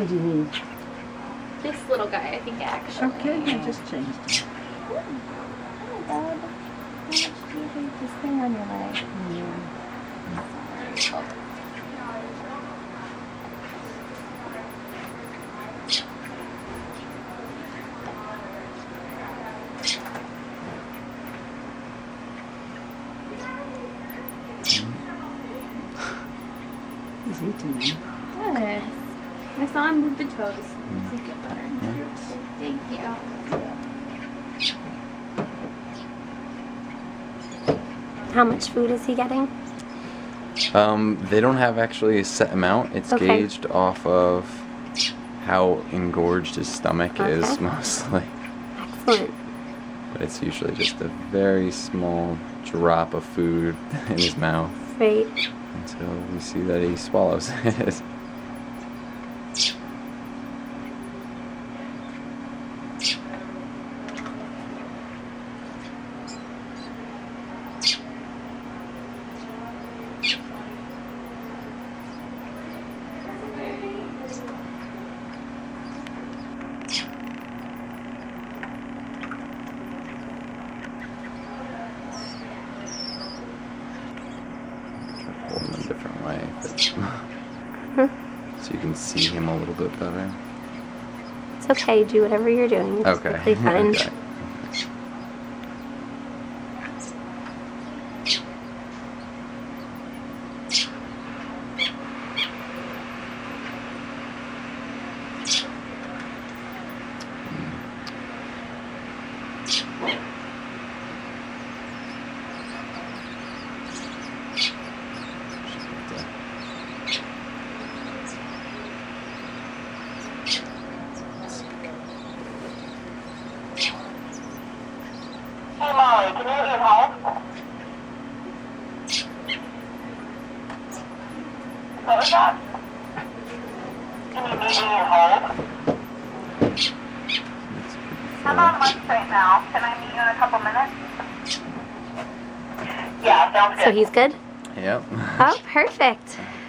What do you need? This little guy, I think, actually. Okay, I just changed it. Oh, Dad. How much do you think this thing on your leg? Oh. He's eating them. Good. I saw him move the toes. Makes it. Thank you. How much food is he getting? Um, they don't have actually a set amount. It's Okay. gauged off of how engorged his stomach is mostly. Excellent. But it's usually just a very small drop of food in his mouth Great. until we see that he swallows it. Hold him a different way, but so you can see him a little bit better. It's okay. Do whatever you're doing. It's Okay. fine. okay. Hey Molly, can you eat home? What was that? Can you meet me at home? I'm on lunch right now. Can I meet you in a couple minutes? Yeah, sounds good. So he's good? Yep. Oh, perfect.